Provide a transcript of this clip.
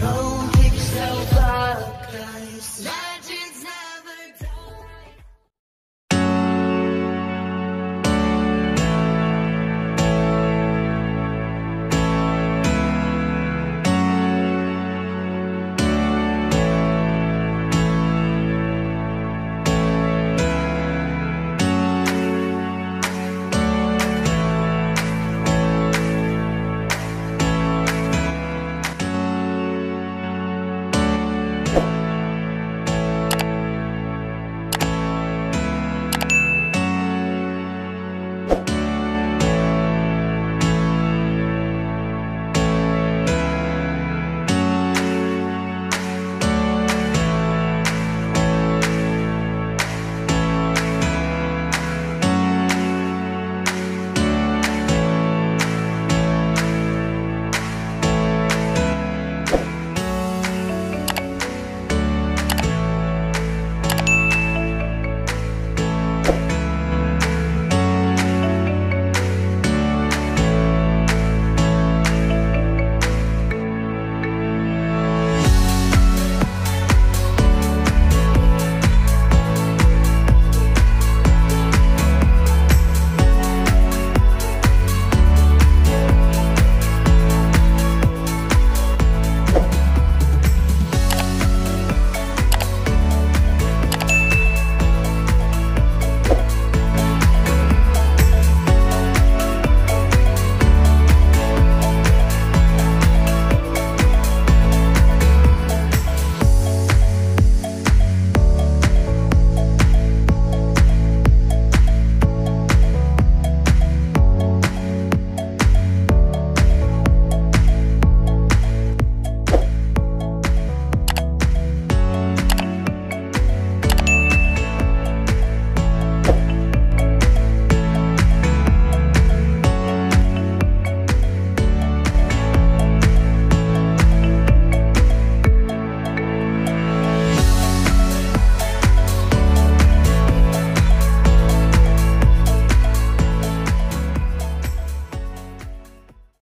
Don't pick yourself up, guys.